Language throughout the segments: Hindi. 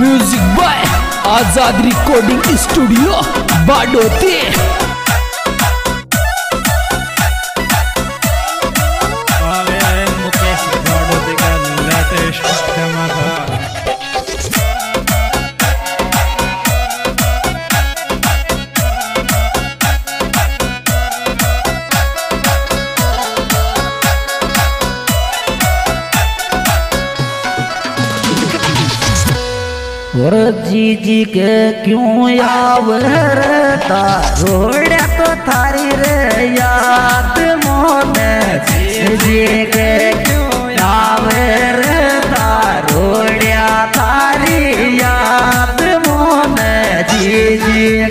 Music by Azad recording studio बाडोती जी जी के क्यों आवरता रोड़ा तो थारी रे याद मोने। जी के क्यों आवरता रोड़े थारी याद मोने। जी जी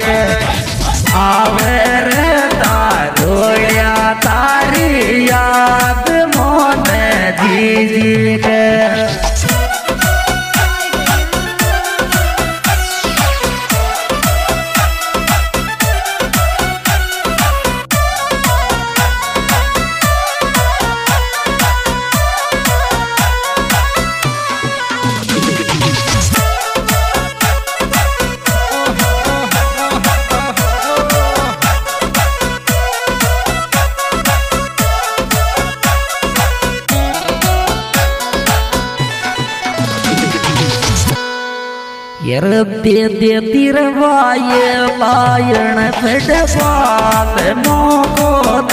ಎರದ್ದೆ ತಿರವಾಯ ಲಾಯಣ ಪೆಡವಾದ ಮೋಕೋದ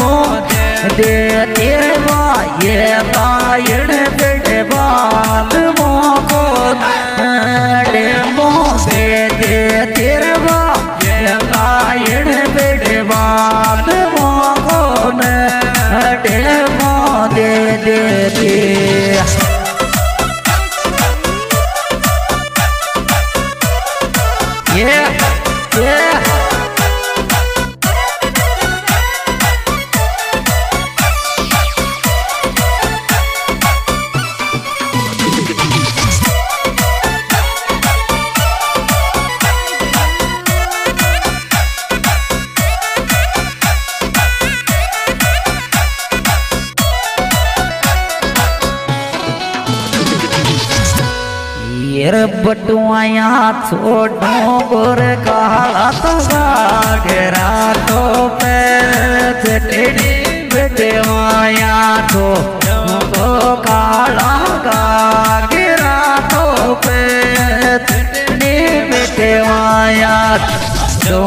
ಮೋ ದೇ ತಿರವಾಯ ಲಾಯಣ ಪೆಡವಾದ ಮೋಕೋದ 耶耶。एर बटुआया छोटो गोर काला तो गागरा तो पे चटनी बटुआया तो गो काला गागरा तो पे चटनी बटुआया तो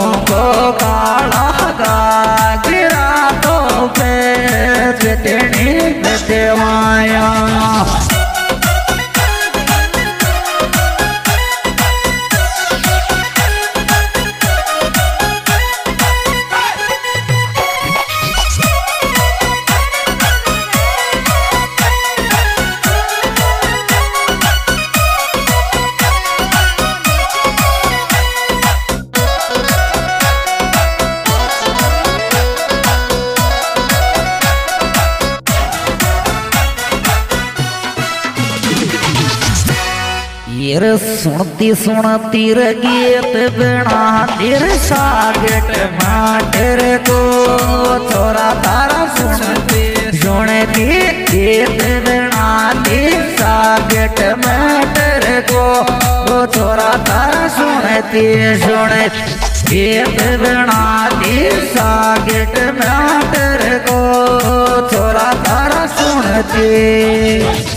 काला एर सुनती सुनती रे गीत बिना तिर सागट माटर को। छोरा तारा सुनती सुनती गीत बिना तिर सागट माटर को। वो छोरा तारा सुनती सुनती गीत बिना तिर सागट माटर को। छोरा तारा सुनती।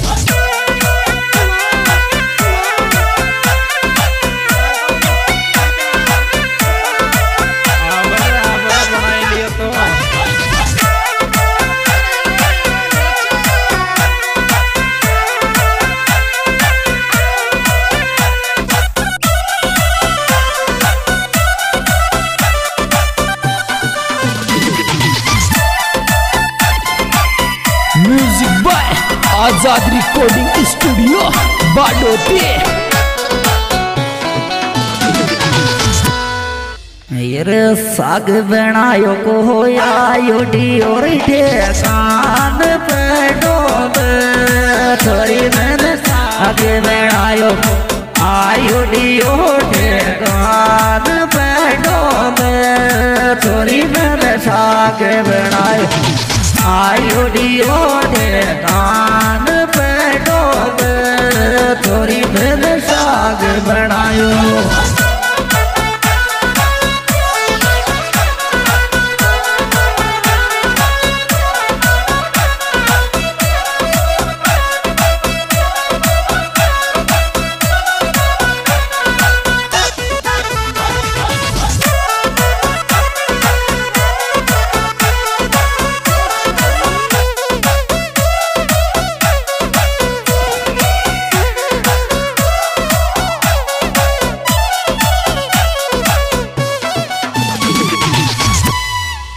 आज़ाद रिकॉर्डिंग स्टूडियो बाडोती रे साग बनायो को होया डियोर ठेकान पे डोब थोड़ी मैंने साग बनायो आयो डियो ठेकान पे डोब थोड़ी मैंने साग बनायो आयो डियो दे पे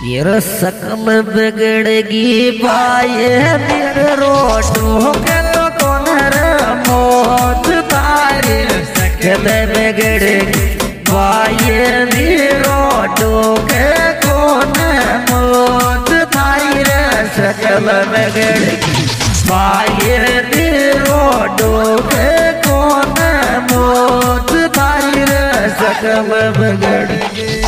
ये सकल बिगड़गी बाये मेरे रोटो के तो कौन रे मौत तारे सकल बिगड़गी बाये मेरे रोटो के कौन मौत तारी रे सकल बिगड़गी बाये मेरे रोटो के कौन मौत तारी रे सकल बिगड़गी